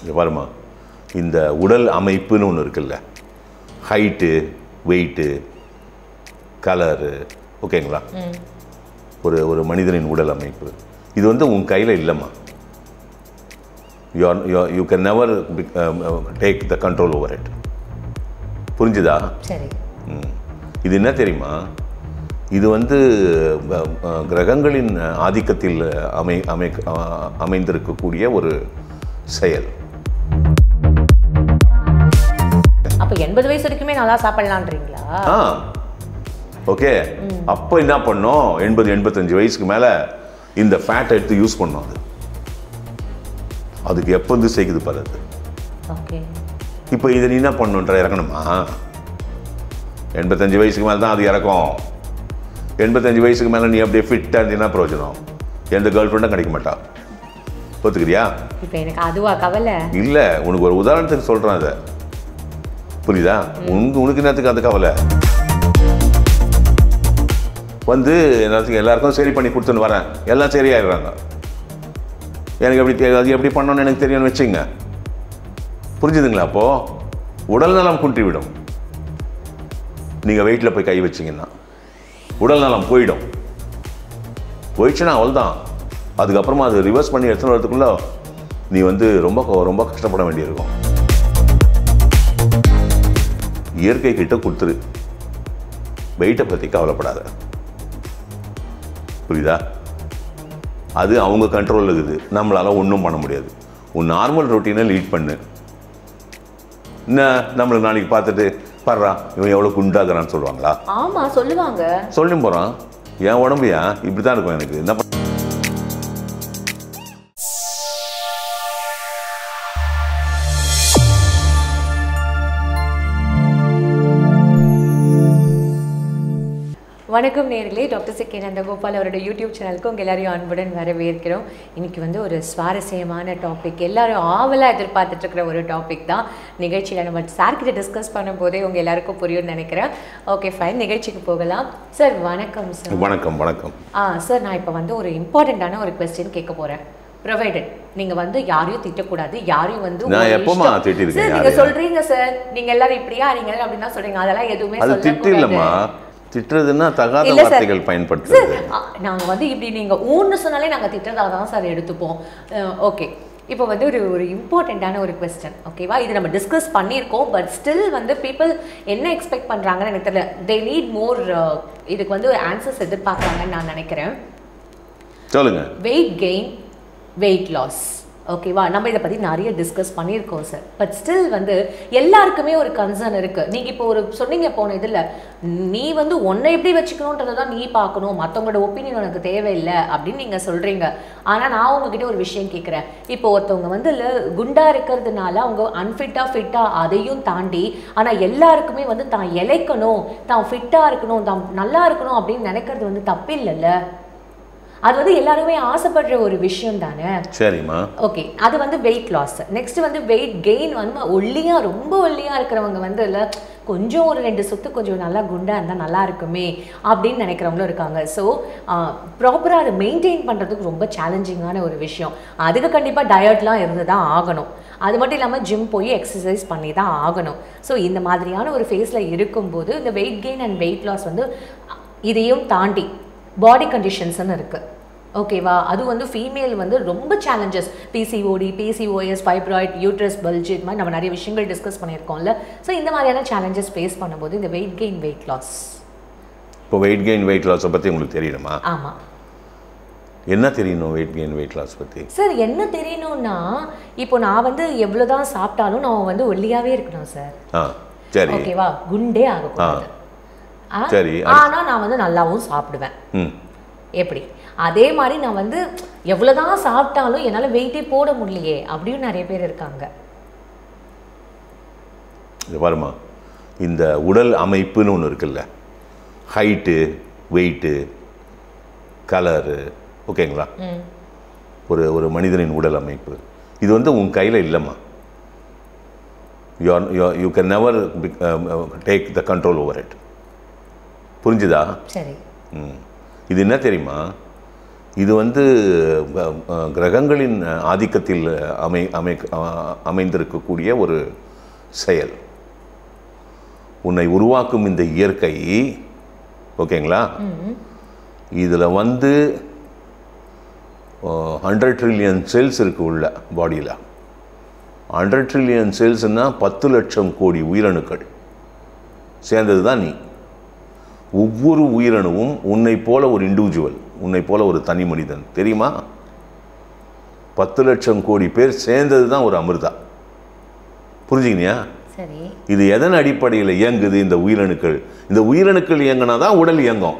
இங்க பாருமா இந்த உடல் அமைப்புன்னு ஒன்று இருக்குல்ல. ஹைட்டு வெயிட்டு கலரு ஓகேங்களா ஒரு ஒரு மனிதனின் உடல் அமைப்பு. இது வந்து உன் கையில் இல்லைம்மா. You you can never take the control over it புரிஞ்சுதா? ம். இது என்ன தெரியுமா? இது வந்து கிரகங்களின் ஆதிக்கத்தில் அமை அமை அமைந்திருக்கக்கூடிய ஒரு செயல். அப்ப எண்பது வயசு வரைக்குமே நல்லா சாப்பிடலான்றீங்களா ஓகே. அப்போ என்ன பண்ணோம்? எண்பது எண்பத்தஞ்சு வயசுக்கு மேலே இந்த ஃபேட்டை எடுத்து யூஸ் பண்ணோம் அது. அதுக்கு எப்போ வந்து செய்யுது பாரு அது. இப்போ இதை நீ என்ன பண்ணணுன்ற இறக்கணுமா எண்பத்தஞ்சு வயசுக்கு மேலே தான் அது இறக்கும். எண்பத்தஞ்சு வயசுக்கு மேலே நீ அப்படியே ஃபிட்டாக இருந்தீங்கன்னா பிரயோஜனம். எந்த கேர்ள் ஃப்ரெண்டும் கிடைக்க மாட்டா. ஒத்துக்கிறியா? இப்போ எனக்கு அதுவா கவலை. இல்லை உனக்கு ஒரு உதாரணத்துக்கு சொல்கிறேன் அதை. புரியுதா? உனக்கு உனக்கு என்னத்துக்கு அந்த கவலை? வந்து எல்லாத்துக்கும் எல்லாருக்கும் சரி பண்ணி கொடுத்துன்னு வரேன். எல்லாம் சரியாயிடுறாங்க எனக்கு எப்படி தெ- அது எப்படி பண்ணணும்னு எனக்கு தெரியும்னு வச்சுங்க. புரிஞ்சுதுங்களா அப்போது உடல் நலம் குன்றிவிடும். நீங்கள் வெயிட்டில் போய் கை வச்சீங்கன்னா உடல் நலம் போயிடும். போயிடுச்சுன்னா அவ்வளோதான் அதுக்கப்புறமா அது ரிவர்ஸ் பண்ணி எடுத்துன்னு வரதுக்குள்ளே நீ வந்து ரொம்ப க- ரொம்ப கஷ்டப்பட வேண்டியிருக்கும். இயற்கை கிட்ட கொடுத்துரு. வெயிட்டை பற்றி கவலைப்படாத. புரியுதா? அது அவங்க கண்ட்ரோலில் இருக்குது. நம்மளால ஒன்றும் பண்ண முடியாது. உன் நார்மல் ரொட்டீனை லீட் பண்ணு. என்ன நம்மளுக்கு நாளைக்கு பார்த்துட்டு பாடுறா இவன் எவ்வளோ குண்டாகிறான்னு சொல்லுவாங்களா? ஆமா சொல்லுவாங்க. சொல்லும் போகிறான் என் உடம்புயா இப்படி தான் இருக்கும் எனக்கு. என்ன வணக்கம் நேர்களே. டாக்டர் சி கே நந்தகோபால் அவரோட யூடியூப் சேனலுக்கு உங்கள் எல்லாரையும் அன்புடன் வரவேற்கிறோம். இன்னைக்கு வந்து ஒரு சுவாரஸ்யமான டாபிக் எல்லாரும் ஆவலாக எதிர்பார்த்துட்டு இருக்கிற ஒரு டாபிக் தான் நிகழ்ச்சியில் நம்ம சார் கிட்ட டிஸ்கஸ் பண்ணும்போதே உங்கள் எல்லாருக்கும் புரியும்னு நினைக்கிறேன். ஓகே ஃபைன் நிகழ்ச்சிக்கு போகலாம். சார் வணக்கம் சார் வணக்கம் வணக்கம். ஆ சார் நான் இப்போ வந்து ஒரு இம்பார்ட்டண்ட்டான ஒரு கொஸ்டின் கேட்க போகிறேன் ப்ரொவைடட் நீங்க வந்து யாரையும் திட்டக்கூடாது. யாரையும் வந்து நான் இஷ்டம். திட்டிருக்கேன் நீங்க? சொல்றீங்க சார் நீங்க எல்லாரும் இப்படியா நீங்க எல்லாம் அப்படின்னா சொல்றீங்க. அதெல்லாம் எதுவுமே அது திட்டு இல்லைம்மா. திட்டுறதுன்னா தகாத. வார்த்தைகள் பயன்படுத்துறது. ஆ, நாங்க வந்து இப்படி நீங்க ஊன்னு சொன்னாலே நாங்க திட்டுறதா தான் சார் எடுத்துப்போம். ஓகே இப்போ வந்து ஒரு ஒரு இம்பார்ட்டண்ட்டான ஒரு கொஸ்டின் ஓகேவா இது நம்ம டிஸ்கஸ் பண்ணியிருக்கோம் பட் ஸ்டில் வந்து பீப்புள் என்ன எக்ஸ்பெக்ட் பண்றாங்கன்னு எனக்கு தெரியல. தே நீட் மோர் இதுக்கு வந்து ஆன்சர்ஸ் எதிர்பார்க்குறாங்கன்னு நான் நினைக்கிறேன். சொல்லுங்க. வெயிட் கெயின் வெயிட் லாஸ் ஓகேவா நம்ம இதை பற்றி நிறைய டிஸ்கஸ் பண்ணியிருக்கோம் சார் பட் ஸ்டில் வந்து எல்லாருக்குமே ஒரு கன்சர்ன் இருக்குது நீங்கள் இப்போ ஒரு சொன்னீங்க போன இதில் நீ வந்து உன்னை எப்படி வச்சுக்கணுன்றதை தான் நீ பார்க்கணும். மற்றவங்களோட ஒப்பீனியன் உனக்கு தேவையில்லை அப்படின்னு நீங்கள் சொல்கிறீங்க ஆனால் நான் உங்ககிட்ட ஒரு விஷயம் கேட்குறேன் இப்போ ஒருத்தவங்க வந்து குண்டாக இருக்கிறதுனால அவங்க அன்ஃபிட்டாக ஃபிட்டாக அதையும் தாண்டி ஆனால் எல்லாருக்குமே வந்து தான் இளைக்கணும் தான் ஃபிட்டாக இருக்கணும் தான் நல்லா இருக்கணும் அப்படின்னு நினைக்கிறது வந்து தப்பு இல்லைல்ல அது வந்து எல்லாருமே ஆசைப்படுற ஒரு விஷயம் தானே? சரிம்மா. ஓகே அது வந்து வெயிட் லாஸ் நெக்ஸ்ட் வந்து வெயிட் கெயின் வந்து ஒல்லியா ரொம்ப ஒல்லியா இருக்கிறவங்க வந்து இல்லை கொஞ்சம் ஒரு ரெண்டு சொத்து கொஞ்சம் நல்லா குண்டா இருந்தால் நல்லா இருக்குமே அப்படின்னு நினைக்கிறவங்களும் இருக்காங்க. ஸோ ப்ராப்பராக அதை மெயின்டைன் பண்ணுறதுக்கு ரொம்ப சேலஞ்சிங்கான ஒரு விஷயம். அதுக்கு கண்டிப்பாக டயட்லாம் இருந்து தான் ஆகணும். அது மட்டும் இல்லாமல் ஜிம் போய் எக்ஸசைஸ் பண்ணி தான் ஆகணும். ஸோ இந்த மாதிரியான ஒரு ஃபேஸில் இருக்கும்போது இந்த weight gain and weight loss வந்து இதையும் தாண்டி பாடி கண்டிஷன்ஸ்னு இருக்குது ஓகேவா அது வந்து ஃபீமேல் வந்து ரொம்ப challenges PCOD PCOS fibroid uterus bulge இது மாதிரி நம்ம நிறைய விஷயங்கள் டிஸ்கஸ் பண்ணியிருக்கோம்ல. ஸோ இந்த மாதிரியான சேலஞ்சஸ் ஃபேஸ் பண்ணும்போது இந்த வெயிட் கெயின் வெயிட் லாஸ் இப்போ வெயிட் கெயின் வெயிட் லாஸை பற்றி உங்களுக்கு தெரியணுமா ஆமாம் என்ன தெரியணும் வெயிட் கெயின் வெயிட் லாஸ் பற்றி சார் என்ன தெரியணும்னா இப்போ நான் வந்து எவ்வளோதான் சாப்பிட்டாலும் நான் வந்து ஒல்லியாவே இருக்கணும் சார் ஆ சரி. ஓகேவா குண்டே ஆகக்கூடாது? சரி, ஆனா நான் வந்து நல்லாவும் சாப்பிடுவேன். ம். எப்படி? அதே மாதிரி நான் வந்து எவ்வளவுதான் சாப்பிட்டாலும் என்னால வெயிட்டே போட முடியலையே அப்படின்னு நிறைய பேர் இருக்காங்க. இது பாருமா இந்த உடல் அமைப்புன்னு ஒன்று இருக்குல்ல. ஹைட்டு வெயிட்டு கலரு ஓகேங்களா? ஒரு ஒரு மனிதனின் உடல் அமைப்பு. இது வந்து உன் கையில் இல்லைம்மா. You you can never take the control over it புரிஞ்சுதா? சரி. ம். இது என்ன தெரியுமா? இது வந்து கிரகங்களின் ஆதிக்கத்தில் அமை அமை அமைந்திருக்கக்கூடிய ஒரு செயல். உன்னை உருவாக்கும் இந்த இயற்கை ஓகேங்களா? இதில் வந்து ஹண்ட்ரட் ட்ரில்லியன் செல்ஸ் இருக்கு உள்ள பாடியில் ஹண்ட்ரட் ட்ரில்லியன் செல்ஸ்னால் பத்து லட்சம் கோடி உயிரணுக்கள். சேர்ந்தது தான் நீ. ஒவ்வொரு உயிரணுவும் உன்னை போல ஒரு இண்டிவிஜுவல் உன்னை போல ஒரு தனி மனிதன். தெரியுமா? பத்து லட்சம் கோடி பேர் சேர்ந்தது தான் ஒரு அமிர்தா. புரிஞ்சுக்கினியா? சரி. இது எதன் அடிப்படையில் இயங்குது இந்த உயிரணுக்கள்? இந்த உயிரணுக்கள் இயங்கினா தான் உடல் இயங்கும்.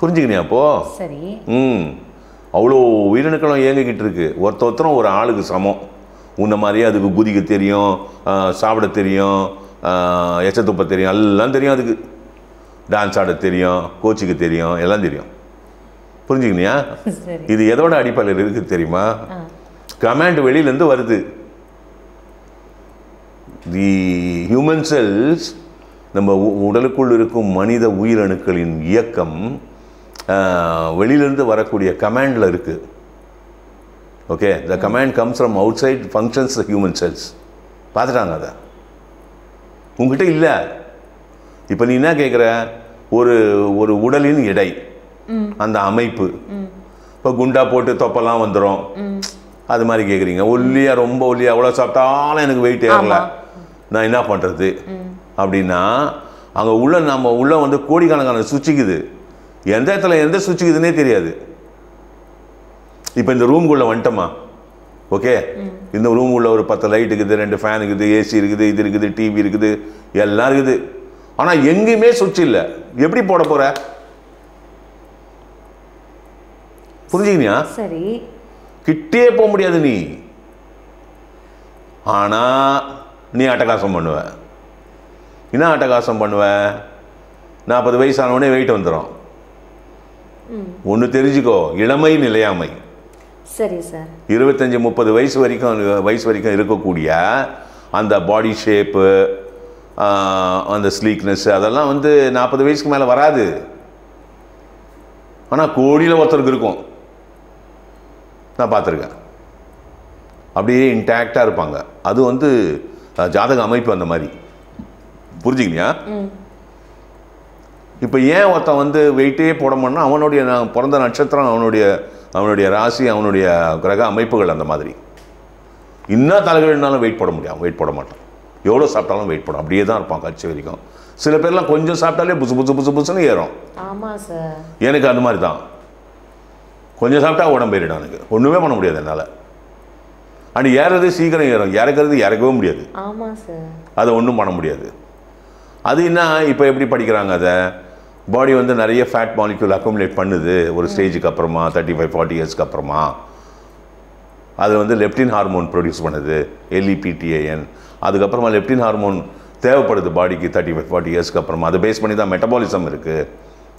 புரிஞ்சுக்கினியா அப்போ? சரி. ம். அவ்வளோ உயிரணுக்களும் இயங்கிக்கிட்டு இருக்கு. ஒருத்த ஒருத்தரும் ஒரு ஆளுக்கு சமம். உன்ன மாதிரியே அதுக்கு குதிக்க தெரியும் சாப்பிட தெரியும் ஆஹ், எச்ச துப்ப தெரியும் எல்லாம் தெரியும் அதுக்கு. டான்ஸ் ஆட தெரியும் கோச்சுக்கு தெரியும் எல்லாம் தெரியும். புரிஞ்சுக்கினியா? சரி. இது எதோட அடிப்படையில் இருக்குது தெரியுமா? கமாண்ட் வெளியிலேருந்து வருது. தி ஹியூமன் செல்ஸ் நம்ம உடலுக்குள் இருக்கும் மனித உயிரணுக்களின் இயக்கம் வெளியிலிருந்து வரக்கூடிய கமாண்டில் இருக்குது okay the command comes from outside functions human cells பார்த்துட்டாங்க அதை? உங்ககிட்ட இல்லை. இப்போ நீ என்ன கேட்குற ஒரு ஒரு உடலின் எடை அந்த அமைப்பு. இப்போ குண்டா போட்டு தொப்பெல்லாம் வந்துடும் அது மாதிரி கேட்குறீங்க ஒல்லியா ரொம்ப ஒல்லியா எவ்வளோ சாப்பிட்டாலும் எனக்கு வெயிட் ஏறல. நான் என்ன பண்ணுறது அப்படின்னா அங்கே உள்ள நம்ம உள்ள வந்து கோடிக்கணக்கான சுச்சிக்குது எந்த இடத்துல எந்த சுச்சிக்குதுன்னே தெரியாது. இப்போ இந்த ரூம்குள்ளே வந்துட்டோமா? ஓகே? இந்த ரூம் உள்ள ஒரு பத்து லைட் இருக்குது ரெண்டு ஃபேன் இருக்குது ஏசி இருக்குது இது இருக்குது டிவி இருக்குது எல்லாம் இருக்குது. ஆனால் எங்கேயுமே சுவிட்ச் இல்லை. எப்படி போட போற? புரிஞ்சுக்கினியா? சரி. கிட்டே போக முடியாது நீ. ஆனா நீ அட்டகாசம் பண்ணுவ. என்ன அட்டகாசம் பண்ணுவ? நாற்பது வயசானவனே வெயிட் வந்துடும் ஒன்று தெரிஞ்சுக்கோ. இளமை நிலையாமை. சரி சார் இருபத்தஞ்சி முப்பது வயசு வரைக்கும் வயசு வரைக்கும் இருக்கக்கூடிய அந்த பாடி ஷேப்பு அந்த ஸ்லீக்னஸ் அதெல்லாம் வந்து நாற்பது வயசுக்கு மேலே வராது. ஆனால் கோடியில் ஒருத்தருக்கு இருக்கும். நான் பார்த்துருக்கேன். அப்படியே இன்டாக்டாக இருப்பாங்க. அது வந்து ஜாதக அமைப்பு அந்த மாதிரி. புரிஞ்சுக்கினியா? இப்போ ஏன் ஒருத்தன் வந்து வெயிட்டே போட மாட்டான் அவனுடைய நான் பிறந்த நட்சத்திரம் அவனுடைய அவனுடைய ராசி அவனுடைய கிரக அமைப்புகள் அந்த மாதிரி. இன்னும் தலைகள்னாலும் வெயிட் போட முடியும் வெயிட் போட மாட்டான். எவ்வளோ சாப்பிட்டாலும் வெயிட் போடும். அப்படியே தான் இருப்பான் கட்சி வரைக்கும். சில பேர்லாம் கொஞ்சம் சாப்பிட்டாலே புசு புசு புசு புசுன்னு ஏறும். ஆமா சார் எனக்கு அந்த மாதிரி தான். கொஞ்சம் சாப்பிட்டா உடம்பு ஏறிடும் எனக்கு. ஒன்றுமே பண்ண முடியாது என்னால். அண்ட் ஏறது சீக்கிரம் ஏறும். இறக்கிறது இறக்கவே முடியாது. ஆமா சார் அதை ஒன்றும் பண்ண முடியாது. அது என்ன இப்போ எப்படி படிக்கிறாங்க அதை? பாடி வந்து நிறைய ஃபேட் மாலிக்யூல் அக்குமுலேட் பண்ணுது. ஒரு ஸ்டேஜுக்கு அப்புறமா தேர்ட்டி ஃபைவ் ஃபார்ட்டி இயர்ஸ்க்கு அப்புறமா. அது வந்து லெப்டின் ஹார்மோன் ப்ரொடியூஸ் பண்ணுது. எல்இபிடிஏஎன் அதுக்கப்புறமா லெப்டின் ஹார்மோன் தேவைப்படுது பாடிக்கு தேர்ட்டி ஃபைவ் ஃபார்ட்டி இயர்ஸ்க்கு அப்புறமா. அதை பேஸ் பண்ணி தான் மெட்டபாலிசம் இருக்குது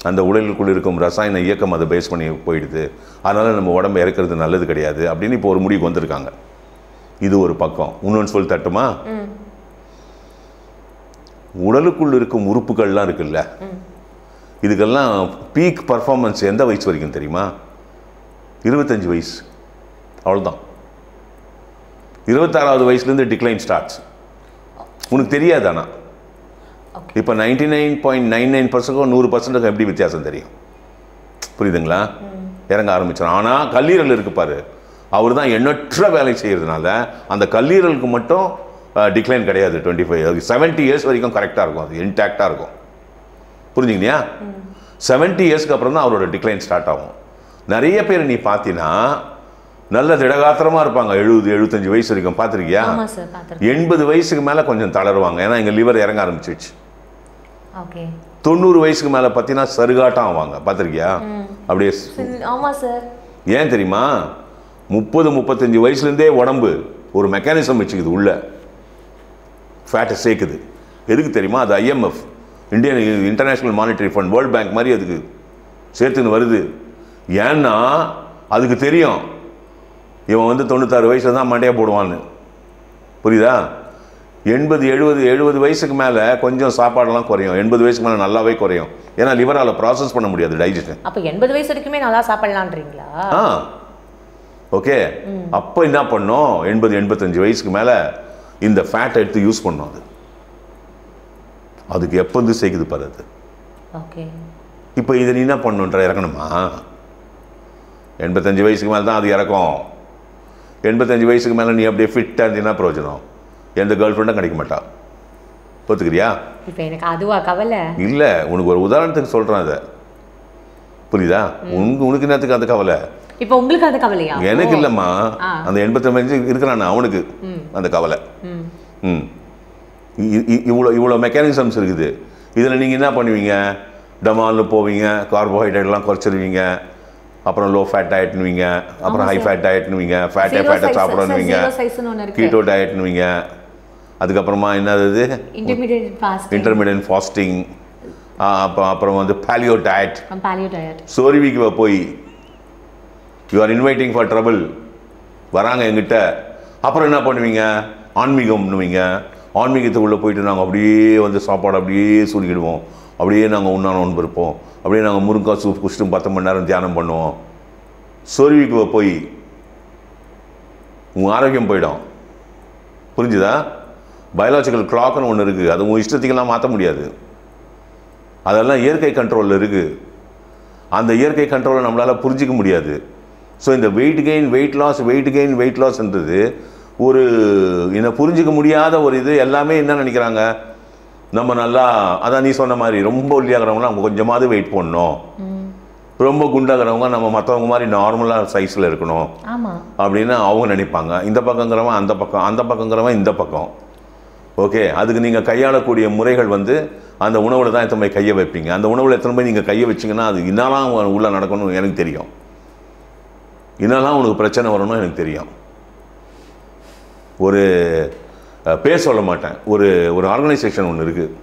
அந்த உடலுக்குள் இருக்கும் ரசாயன இயக்கம் அதை பேஸ் பண்ணி போயிடுது. அதனால் நம்ம உடம்பு இறக்கிறது நல்லது கிடையாது அப்படின்னு இப்போ ஒரு முடிவுக்கு வந்திருக்காங்க. இது ஒரு பக்கம். இன்னொன்று சொல்லி தட்டுமா? உடலுக்குள் இருக்கும் உறுப்புகள்லாம் இருக்குல்ல? இதுக்கெல்லாம் பீக் பர்ஃபார்மன்ஸ் எந்த வயசு வரைக்கும் தெரியுமா? இருபத்தஞ்சு வயசு. அவ்வளோதான் இருபத்தாறாவது வயசுலேருந்து டிக்ளைன் ஸ்டார்ட்ஸ் உனக்கு தெரியாது ஆனால் இப்போ ninety nine point nine nine பர்சன்ட்க்கும் நூறு பர்சன்ட்டுக்கும் எப்படி வித்தியாசம் தெரியும்? புரியுதுங்களா? இறங்க ஆரம்பிச்சிடும் ஆனால் கல்லீரல் இருக்கு பாரு. அவர் தான் எண்ணற்ற வேலை செய்கிறதுனால அந்த கல்லீரலுக்கு மட்டும் டிக்ளைன் கிடையாது. டுவெண்ட்டி ஃபைவ் செவன்ட்டி இயர்ஸ் வரைக்கும் கரெக்டாக இருக்கும். அது இன்டாக்டாக இருக்கும். புரிஞ்சுக்கினியா? செவன்ட்டி இயர்ஸ்க்கு அப்புறம் தான் அவரோட டிக்ளைன் ஸ்டார்ட் ஆகும். நிறைய பேர் நீ பார்த்தீங்கன்னா நல்ல திடகாத்திரமாக இருப்பாங்க. எழுபது எழுபத்தஞ்சு வயசு வரைக்கும் பார்த்துருக்கியா? எண்பது வயசுக்கு மேலே கொஞ்சம் தளருவாங்க. ஏன்னா எங்கள் லிவர் இறங்க ஆரம்பிச்சிடுச்சு ஓகே. தொண்ணூறு வயசுக்கு மேலே பார்த்தீங்கன்னா சருகாட்டம் ஆவாங்க. பார்த்துருக்கியா? அப்படியே ஸ்- ஆமா சார் ஏன் தெரியுமா? முப்பது முப்பத்தஞ்சு வயசுலேருந்தே உடம்பு ஒரு மெக்கானிசம் வச்சுக்குது உள்ள. ஃபேட்டை சேர்க்குது எதுக்கு தெரியுமா? அது IMF Indian international monetary fund world bank மாதிரி அதுக்கு சேர்த்துன்னு வருது. ஏன்னா அதுக்கு தெரியும். இவன் வந்து தொண்ணூத்தாறு வயசில் தான் மண்டையா போடுவான்னு. புரியுதா? எண்பது எழுபது எழுபது வயசுக்கு மேலே கொஞ்சம் சாப்பாடெல்லாம் குறையும். எண்பது வயசுக்கு மேலே நல்லாவே குறையும். ஏன்னா லிவரால் ப்ராசஸ் பண்ண முடியாது டைஜஷன் அப்ப எண்பது வயசு வரைக்குமே நல்லா சாப்பிடலான்றீங்களா ஆ. ஓகே. அப்போ என்ன பண்ணோம்? எண்பது எண்பத்தஞ்சு வயசுக்கு மேலே இந்த ஃபேட் எடுத்து யூஸ் பண்ணோம் அது. அதுக்கு எப்போ வந்து சேர்க்குது பாரு அது. ஓகே. இப்போ இதை நீ என்ன பண்ணுன்ற? இறக்கணுமா? எண்பத்தஞ்சு வயசுக்கு மேலே தான் அது இறக்கும். எண்பத்தஞ்சு வயசுக்கு மேலே நீ அப்படியே ஃபிட்டாக இருந்தீங்கன்னா பிரயோஜனம். எந்த கேர்ள் ஃப்ரெண்டும் கிடைக்க மாட்டா. ஒத்துக்கிறியா? இப்போ எனக்கு அதுவா கவலை? இல்லை உனக்கு ஒரு உதாரணத்துக்கு சொல்கிறேன் அதை. புரியுதா? உனக்கு உனக்கு என்னத்துக்கு அந்த கவலை? இப்போ உங்களுக்கு அது கவலையா? எனக்கு இல்லைம்மா. அந்த எண்பத்தஞ்சு இருக்கிறான் அவனுக்கு அந்த கவலை. ம். ம். இ- இ- இவ்வளோ இவ்வளோ மெக்கானிசம்ஸ் இருக்குது. இதில் நீங்கள் என்ன பண்ணுவீங்க? டமால்னு போவீங்க கார்போஹைட்ரேட்லாம் குறைச்சிருவீங்க. அப்புறம் லோ ஃபேட் டயட்னுவீங்க அப்புறம் ஹை ஃபேட் டயட்னுவீங்க ஃபேட்டை ஃபேட்டை சாப்பிடணுவீங்க. கீட்டோ டயட்னுவீங்க அதுக்கப்புறமா என்னது இன்டர்மீடியட் ஃபாஸ்டிங் இன்டர்மீடியன் ஃபாஸ்டிங் அப்போ அப்புறம் வந்து பாலியோ டயட் சோர்விக்கு போய். You are inviting for trouble வராங்க எங்கிட்ட அப்புறம் என்ன பண்ணுவீங்க? ஆன்மீகம்னுவீங்க ஆன்மீகத்துக்குள்ளே போயிட்டு நாங்கள் அப்படியே வந்து சாப்பாடு அப்படியே சூடிக்கிடுவோம். அப்படியே நாங்கள் உண்ணா நோன்பு இருப்போம். அப்படியே நாங்கள் முருங்காய் சூப் குஷ்டும் பத்து மணி நேரம் தியானம் பண்ணுவோம். சொருவிக்கு போய் உங்கள் ஆரோக்கியம் போயிடும். புரிஞ்சுதா? பயாலஜிக்கல் கிளாக்னு ஒன்று இருக்குது அது உங்கள் இஷ்டத்துக்கெல்லாம் மாற்ற முடியாது. அதெல்லாம் இயற்கை கண்ட்ரோலில் இருக்குது அந்த இயற்கை கண்ட்ரோலை நம்மளால் புரிஞ்சிக்க முடியாது. ஸோ இந்த weight gain weight loss weight gain weight லாஸ்ன்றது ஒரு இதை புரிஞ்சிக்க முடியாத ஒரு இது எல்லாமே என்ன நினைக்கிறாங்க? நம்ம நல்லா அதான் நீ சொன்ன மாதிரி ரொம்ப ஒல்லியாகிறவங்க நம்ம கொஞ்சமாவது வெயிட் போடணும். ரொம்ப குண்டாகிறவங்க நம்ம மற்றவங்க மாதிரி நார்மலாக சைஸில் இருக்கணும். அப்படின்னு அவங்க நினைப்பாங்க. இந்த பக்கங்கிறவன் அந்த பக்கம் அந்த பக்கங்கிறவன் இந்த பக்கம். ஓகே அதுக்கு நீங்கள் கையாளக்கூடிய முறைகள் வந்து அந்த உணவில் தான் எத்தனை போய் கையை வைப்பீங்க? அந்த உணவில் எத்தனை போய் நீங்கள் கையை வச்சிங்கன்னா அது என்னலாம் உள்ளே நடக்கணும்னு எனக்கு தெரியும். என்னெல்லாம் உனக்கு பிரச்சனை வரணும்னு எனக்கு தெரியும். ஒரு பேர் சொல்ல மாட்டேன். ஒரு ஒரு ஆர்கனைசேஷன் ஒன்று இருக்குது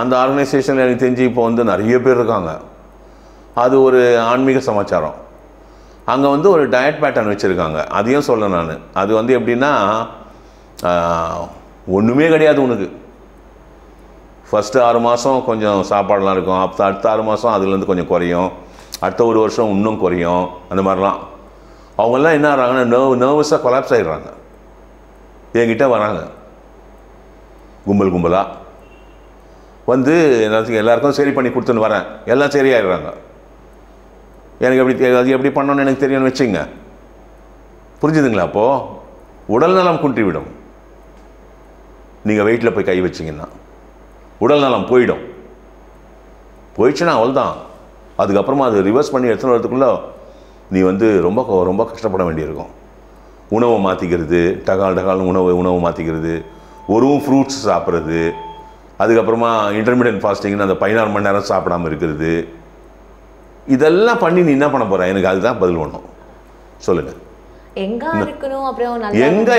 அந்த ஆர்கனைசேஷனில் எனக்கு தெரிஞ்சு இப்போ வந்து நிறைய பேர் இருக்காங்க. அது ஒரு ஆன்மீக சமாச்சாரம். அங்கே வந்து ஒரு டயட் பேட்டர்ன் வச்சுருக்காங்க. அதையும் சொல்ல நான். அது வந்து எப்படின்னா ஒன்றுமே கிடையாது உனக்கு. ஃபஸ்ட்டு ஆறு மாதம் கொஞ்சம் சாப்பாடெலாம் இருக்கும். அப்போ அடுத்த ஆறு மாதம் அதுலேருந்து கொஞ்சம் குறையும். அடுத்த ஒரு வருஷம் இன்னும் குறையும். அந்த மாதிரிலாம். அவங்கெல்லாம் என்ன ஆகிறாங்கன்னா நர்வ் நர்வஸாக கொலாப்ஸ் ஆகிடுறாங்க என்கிட்ட வராங்க. கும்பல் கும்பலாக வந்து எல்லாத்துக்கும் எல்லாருக்கும் சரி பண்ணி கொடுத்துன்னு வரேன். எல்லாம் சரியாயிடுறாங்க எனக்கு எப்படி அது எப்படி பண்ணணும்னு எனக்கு தெரியும்னு வச்சுங்க. புரிஞ்சுதுங்களா அப்போது உடல் நலம் குன்றிவிடும் நீங்கள் வெயிட்டில் போய் கை வச்சிங்கன்னா உடல் நலம் போயிடும். போயிடுச்சுன்னா அவ்வளோதான் அதுக்கப்புறமா அது ரிவர்ஸ் பண்ணி எடுத்துன்னு வரதுக்குள்ளே நீ வந்து ரொம்ப க- ரொம்ப கஷ்டப்பட வேண்டியிருக்கும். உணவை மாற்றிக்கிறது டகால் டகால் உணவை உணவை மாற்றிக்கிறது ஒரு ஃப்ரூட்ஸ் சாப்பிட்றது. அதுக்கப்புறமா இன்டர்மீடியட் ஃபாஸ்டிங்னு அந்த பதினாறு மணி நேரம் சாப்பிடாம இருக்கிறது. இதெல்லாம் பண்ணி நீ என்ன பண்ண போற? எனக்கு அதுதான் பதில் வேணும். சொல்லுங்க. எங்க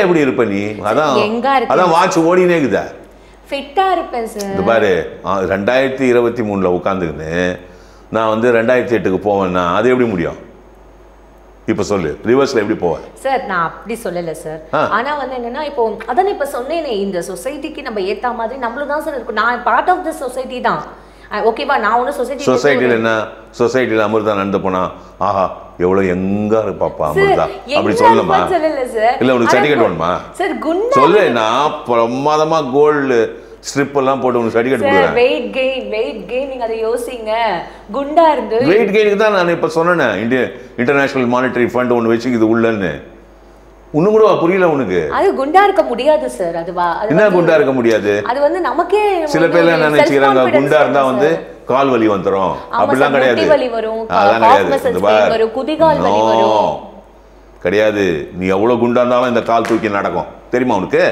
எப்படி இருப்ப நீ? அதான்? அதான் வாட்ச் ஓடினே இருக்குதா? ஃபிட்டா இருப்பேன் சார் பாரு ரெண்டாயிரத்தி இருபத்தி மூணில் உட்காந்துக்கின்னு நான் வந்து ரெண்டாயிரத்தி எட்டுக்கு போவேன்னா அது எப்படி முடியும்? இப்போ சொல்லு ரிவர்ஸில் எப்படி போவேன் சார் நான் அப்படி சொல்லல சார். ஆனா வந்து என்னன்னா இப்போ அதான் இப்ப சொன்னேனே இந்த சொசைட்டிக்கு நம்ம ஏத்த மாதிரி நம்மளும் தான் சார் இருக்கும் நான் பார்ட் ஆஃப் த சொசைட்டி தான். ஓகேவா நான் ஒன்றும் சொசைட்டி சொசைட்டியில் என்ன? சொசைட்டியில் அமிர்தா நடந்து போனா ஆஹா எவ்வளோ எங்க இருப்பாப்பா அமிர்தா? அப்படி சொல்லணுமா? சார் இல்லை உனக்கு சர்டிஃபிகேட் வேணுமா? சார் சொல்லு நான் பிரமாதமா கோல்டு ஸ்ட்ரிப் எல்லாம் போட்டு உனக்கு சர்டிஃபிகேட் கொடுக்குறேன். வெயிட் கெயின் வெயிட் கெயின் நீங்க அதை யோசிங்க. குண்டா இருந்து. வெயிட் கெயினுக்கு தான் நான் இப்போ சொன்னேன் இந்திய இன்டர்நேஷனல் மானிட்டரி ஃபண்ட் ஒன்று வச்சுக்குது உள்ளன்னு. இன்னும் கூட புரியல உனக்கு. அது குண்டா இருக்க முடியாது சார் அது வா அது என்ன குண்டா இருக்க முடியாது? அது வந்து நமக்கே சில பேர்லாம் என்ன நினைச்சுக்கிறாங்க குண்டா இருந்தா வந்து. கால் வலி வந்துரும். அப்படிலாம் கிடையாது. வலி வரும், calf கிடையாது. பார். குதிகால் வலி. வரும். கிடையாது. நீ எவ்வளவு குண்டா இருந்தாலும் இந்த கால் தூக்கி நடக்கும். தெரியுமா உனக்கு?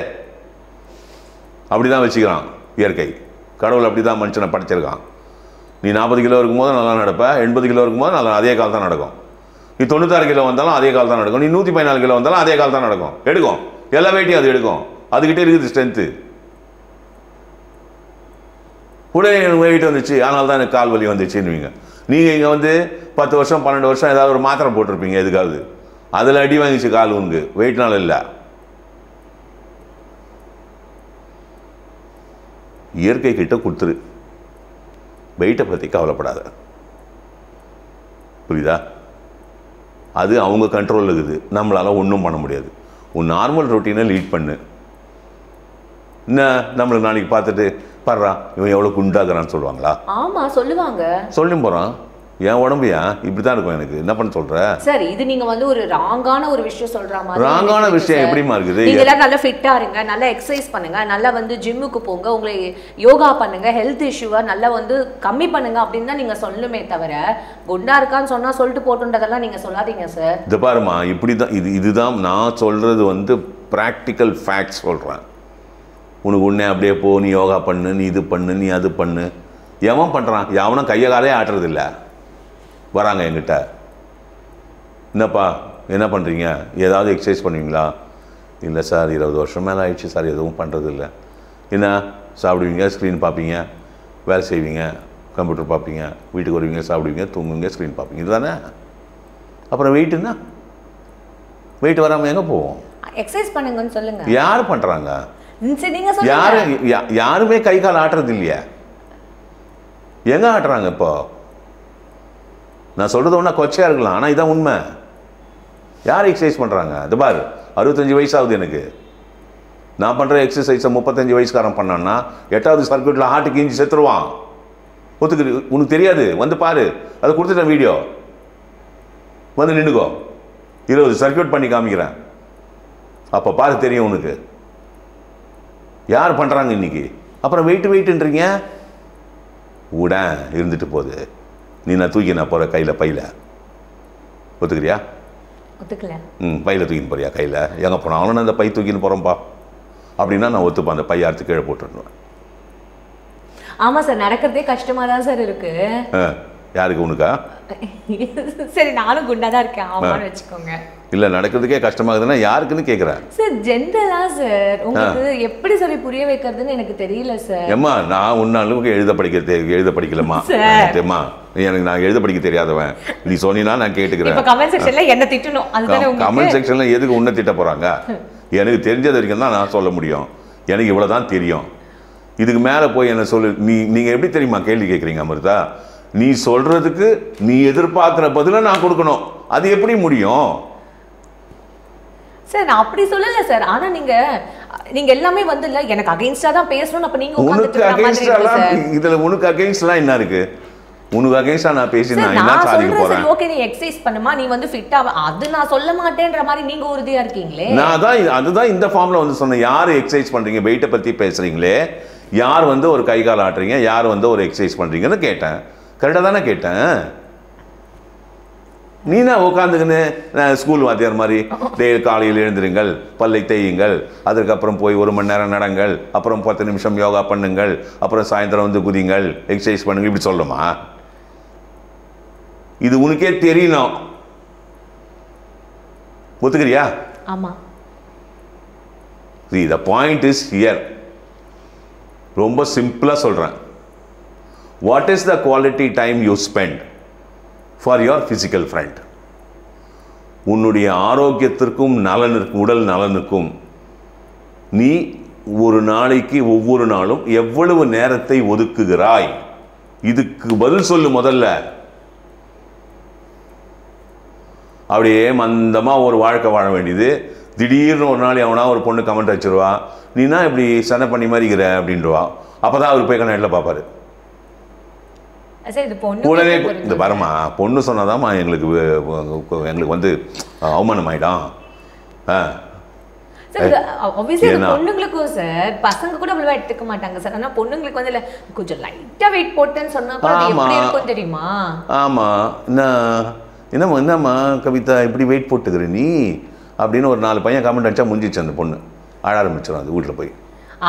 அப்படிதான் வச்சுக்கிறான் இயற்கை. கடவுள் அப்படிதான் மனுஷனை படைச்சிருக்கான். நீ நாற்பது கிலோ இருக்கும்போது நல்லா நடப்ப எண்பது கிலோ இருக்கும்போது நல்லா அதே கால் தான் நடக்கும். நீ தொண்ணூத்தாறு கிலோ வந்தாலும் அதே கால் தான் நடக்கும். நீ நூற்றி பதினாலு கிலோ வந்தாலும் அதே கால் தான் நடக்கும். எடுக்கும். எல்லா வெயிட்டையும் அது எடுக்கும். அதுக்கிட்டே இருக்குது ஸ்ட்ரென்த்து உடனே எனக்கு வெயிட் வந்துச்சு. அதனால தான் எனக்கு கால் வலி வந்துச்சுன்னுவீங்க. நீங்கள் இங்கே வந்து பத்து வருஷம் பன்னெண்டு வருஷம் ஏதாவது ஒரு மாத்திரை போட்டிருப்பீங்க எதுக்காவது. அதில் அடி வாங்கிச்சு கால் உனக்கு. வெயிட்னால இல்லை. இயற்கை கிட்ட கொடுத்துரு. வெயிட்டை பற்றி கவலைப்படாத. புரியுதா? அது அவங்க கண்ட்ரோலில் இருக்குது. நம்மளால் ஒன்றும் பண்ண முடியாது. உன் நார்மல் ரொட்டீனை லீட் பண்ணு. என்ன? நம்மளுக்கு நாளைக்கு பார்த்துட்டு பாடுறா இவன் எவ்வளோ குண்டாக்குறான்னு சொல்லுவாங்களா? ஆமா சொல்லுவாங்க. சொல்லும் போகிறான் என் உடம்புயா? இப்படி தான் இருக்கும் எனக்கு. என்ன பண்ண சொல்கிற சார் இது நீங்க வந்து ஒரு ராங்கான ஒரு விஷயம் சொல்ற மாதிரி ராங்கான விஷயம் sir. எப்படிம்மா இருக்குது? நீங்க எல்லாம் நல்லா ஃபிட்டா இருங்க நல்லா எக்ஸசைஸ் பண்ணுங்க நல்லா வந்து ஜிம்முக்கு போங்க உங்களை யோகா பண்ணுங்க ஹெல்த் இஷ்யூவை நல்லா வந்து கம்மி பண்ணுங்க அப்படின்னு தான் நீங்க சொல்லுமே தவிர குண்டா இருக்கான்னு சொன்னா சொல்லிட்டு போட்டுன்றதெல்லாம் நீங்க சொல்லாதீங்க சார். இது பாருமா இப்படி தான் இது இதுதான் நான் சொல்கிறது வந்து ப்ராக்டிக்கல் ஃபேக்ட்ஸ் சொல்கிறேன் உனக்கு உடனே அப்படியே போ நீ யோகா பண்ணு நீ இது பண்ணு நீ அது பண்ணு. எவன் பண்ணுறான் எவனும் கையை காலே ஆட்டுறதில்ல. வராங்க என்கிட்ட. என்னப்பா என்ன பண்ணுறீங்க ஏதாவது எக்ஸசைஸ் பண்ணுவீங்களா? இல்லை சார் இருபது வருஷம் மேலே ஆயிடுச்சு சார் எதுவும் பண்ணுறதில்ல என்ன சாப்பிடுவீங்க? ஸ்க்ரீன் பார்ப்பீங்க? வேலை செய்வீங்க? கம்ப்யூட்டர் பார்ப்பீங்க? வீட்டுக்கு வருவீங்க? சாப்பிடுவீங்க? தூங்குவீங்க? ஸ்க்ரீன் பார்ப்பீங்க? இதுதானே? அப்புறம் வெயிட் என்ன? வெயிட் வராமல் எங்கே போவோம்? எக்ஸசைஸ் பண்ணுங்கன்னு சொல்லுங்க. யார் பண்ணுறாங்க ம், சரி நீங்க சொல்லுங்க. யாரு யா- யாருமே கை கால் ஆட்டுறது இல்லையே. எங்க ஆட்டுறாங்க இப்போ? நான் சொல்கிறது ஒன்றா கொச்சையாக இருக்கலாம் ஆனால் இதான் உண்மை. யார் எக்ஸசைஸ் பண்ணுறாங்க அது பார் அறுபத்தஞ்சு வயசாகுது எனக்கு. நான் பண்ணுற எக்ஸசைஸை முப்பத்தஞ்சு வயசுக்காரன் பண்ணான்னா எட்டாவது சர்க்கியூட்டில் ஹார்ட்டுக்கு இஞ்சி செத்துருவான். ஒத்துக்கு உனக்கு தெரியாது. வந்து பாரு. அதை கொடுத்துட்டேன் வீடியோ வந்து நின்றுக்கோ இருபது சர்க்கியூட் பண்ணி காமிக்கிறேன். அப்போ பாரு தெரியும் உனக்கு. யார் பண்ணுறாங்க இன்னைக்கு? அப்புறம் வெயிட் வெயிட்டுன்றீங்க உடன் இருந்துட்டு போகுது. நீ நான் தூக்கி நான் போகிற கையில் பையில். ஒத்துக்கிறியா? ஒத்துக்கல. ம் பையில் தூக்கின்னு போறியா கையில்? எங்கே போனாலும் நான் அந்த பை தூக்கின்னு போகிறேன்ப்பா அப்படின்னா நான் ஒத்துப்பேன். அந்த பை அறுத்து கீழே போட்டுருவேன் ஆமா சார் நடக்கிறதே கஷ்டமா தான் சார் இருக்கு. யாருக்கு? உனக்கா? சரி நானும் குண்டா தான் இருக்கேன். ஆமான்னு வச்சுக்கோங்க. இல்லை நடக்கிறதுக்கே கஷ்டமாகுதுன்னா யாருக்குன்னு கேட்குறேன் சார் ஜென்ரலா சார் உங்களுக்கு எப்படி சொல்லி புரிய வைக்கிறதுன்னு எனக்கு தெரியல சார் ஏம்மா நான் உன்ன அளவுக்கு எழுத படிக்க எழுத படிக்கலம்மா. சார். ஏம்மா எனக்கு நான் எழுத படிக்க தெரியாதவன். நீ சொன்னீன்னா நான் கேட்டுக்கிறேன். கமெண்ட் செக்ஷன்ல என்ன திட்டணும். அதுதானே கமெண்ட் செக்ஷனில் எதுக்கு உன்னை திட்ட போகிறாங்க எனக்கு தெரிஞ்சது வரைக்கும் தான் நான் சொல்ல முடியும். எனக்கு இவ்வளோ தான் தெரியும். இதுக்கு மேலே போய் என்ன சொல்லு நீ நீங்கள் எப்படி தெரியுமா கேள்வி கேட்குறீங்க அமிர்தா? நீ சொல்கிறதுக்கு நீ எதிர்பார்க்குற பதிலை நான் கொடுக்கணும். அது எப்படி முடியும்? சார் நான் அப்படி சொல்லல சார். ஆனா நீங்க நீங்க எல்லாமே வந்து இல்ல எனக்கு அகைன்ஸ்டா தான் பேசணும் அப்ப நீங்க உனக்கு அகேன்ஸ்டாலாம் இதில் உனக்கு அகேன்ஸ்ட்லாம் என்ன இருக்கு? உனக்கு அகேன்ஸ்டாக நான் பேசி சார் நான் என்ன சாதிக்க சார் ஓகே நீ எக்ஸசைஸ் பண்ணுமா? நீ வந்து ஃபிட் ஆவ? அது நான் சொல்ல மாட்டேன்ற மாதிரி நீங்க உறுதியா இருக்கீங்களே. நான் தான் அதுதான் இந்த ஃபார்மில் வந்து சொன்னேன். யார் எக்ஸசைஸ் பண்ணுறீங்க வெயிட்டை பற்றி பேசுகிறீங்களே யார் வந்து ஒரு கை கால் ஆட்டுறீங்க? யார் வந்து ஒரு எக்ஸசைஸ் பண்ணுறீங்கன்னு கேட்டேன். கரெக்டாக தானே கேட்டேன்? நீ நான் உட்காந்துக்கின்னு ஸ்கூல் வாத்தியார் மாதிரி டே காலையில் எழுந்திருங்கள் பல்லை தேயுங்கள் அதுக்கப்புறம் போய் ஒரு மணி நேரம் நடங்கள் அப்புறம் பத்து நிமிஷம் யோகா பண்ணுங்கள் அப்புறம் சாயந்தரம் வந்து குதிங்கள் எக்ஸசைஸ் பண்ணுங்க இப்படி சொல்லுமா? இது உனக்கே தெரியணும். ஒத்துக்கிறியா? ஆமா. See the point is here. ரொம்ப சிம்பிளாக சொல்கிறேன் what is the quality time you spend for your physical friend உன்னுடைய ஆரோக்கியத்திற்கும் நலனுக்கும் உடல் நலனுக்கும் நீ ஒரு நாளைக்கு ஒவ்வொரு நாளும் எவ்வளவு நேரத்தை ஒதுக்குகிறாய்? இதுக்கு பதில் சொல்லு முதல்ல. அப்படியே மந்தமாக ஒரு வாழ்க்கை வாழ வேண்டியது. திடீர்னு ஒரு நாள் எவனா ஒரு பொண்ணு கமெண்ட் வச்சுருவா நீனா இப்படி சண்டை பண்ணி மாதிரிக்கிற அப்படின்றவா. அப்போ தான் அவர் போய் கண்ணாடியில் பார்ப்பாரு. உடனே இந்த வரமா பொண்ணு சொன்னாதாம்மா எங்களுக்கு எங்களுக்கு வந்து அவமானம் ஆயிடும் ஆ. பொண்ணுங்களுக்கும் சார் பசங்க கூட அவ்வளவா எடுத்துக்க மாட்டாங்க சார். ஆனா பொண்ணுங்களுக்கு வந்து கொஞ்சம் லைட்டா வெயிட் போட்டேன்னு சொன்னா ஆமா. தெரியுமா? ஆமாம் என்ன என்னம்மா என்னம்மா கவிதா இப்படி வெயிட் போட்டுக்கிற நீ? அப்படின்னு ஒரு நாலு பையன் கமெண்ட் அடிச்சா முடிஞ்சிச்சு அந்த பொண்ணு. அழ ஆரம்பிச்சிடும் அது வீட்டில் போய்.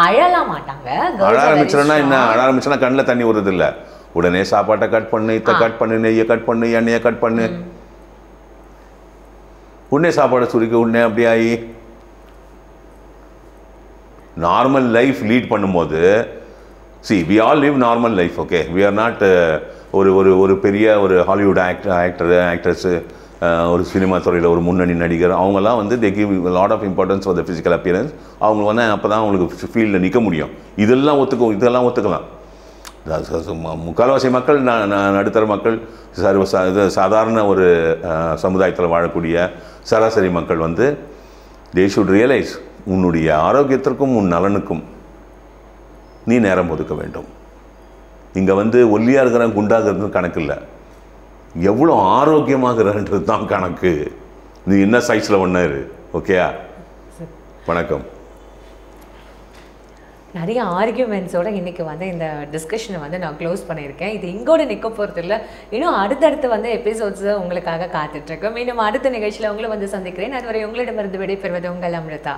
அழலாம் மாட்டாங்க அழ ஆரம்பிச்சிடனா என்ன. அழ ஆரம்பிச்சுனா கண்ணில் தண்ணி வருது இல்ல உடனே சாப்பாட்டை கட் பண்ணு இத்தை கட் பண்ணு நெய்யை கட் பண்ணு எண்ணெயை கட் பண்ணு. உடனே சாப்பாடை சுருக்கி உடனே அப்படி ஆகி நார்மல் லைஃப் லீட் பண்ணும்போது see we all live normal life okay we are not ஒரு ஒரு ஒரு பெரிய ஒரு ஹாலிவுட் ஆக்டர் ஆக்டர் ஆக்ட்ரஸ்ஸு ஒரு சினிமா துறையில் ஒரு முன்னணி நடிகர் அவங்கெல்லாம் வந்து they give lot of importance for the physical appearance அவங்க வந்து அப்போ தான் அவங்களுக்கு ஃபீல்டில் நிற்க முடியும். இதெல்லாம் ஒத்துக்கும் இதெல்லாம் ஒத்துக்கலாம். முக்கால்வாசி மக்கள் ந- ந- நடுத்தர மக்கள் சர்வ இது சாதாரண ஒரு சமுதாயத்தில் வாழக்கூடிய சராசரி மக்கள் வந்து தே ஷுட் ரியலைஸ் உன்னுடைய ஆரோக்கியத்திற்கும் உன் நலனுக்கும் நீ நேரம் ஒதுக்க வேண்டும். இங்கே வந்து ஒல்லியாக இருக்கிறேன் குண்டாகிறது கணக்கு இல்லை. எவ்வளோ ஆரோக்கியமாகிறன்றது தான் கணக்கு. நீ என்ன சைஸில் ஒன்றா ஓகேயா வணக்கம். நிறைய ஆர்கியூமெண்ட்ஸோட இன்னைக்கு வந்து இந்த டிஸ்கஷனை வந்து நான் க்ளோஸ் பண்ணியிருக்கேன். இது இங்கோட நிற்க போகிறது இல்லை. இன்னும் அடுத்தடுத்து வந்து எபிசோட்ஸ் உங்களுக்காக காத்துட்ருக்கோம் இன்னும் அடுத்த நிகழ்ச்சியில் உங்களை வந்து சந்திக்கிறேன். அதுவரை உங்களிடமிருந்து விடைபெறுவது உங்கள் அமிர்தா.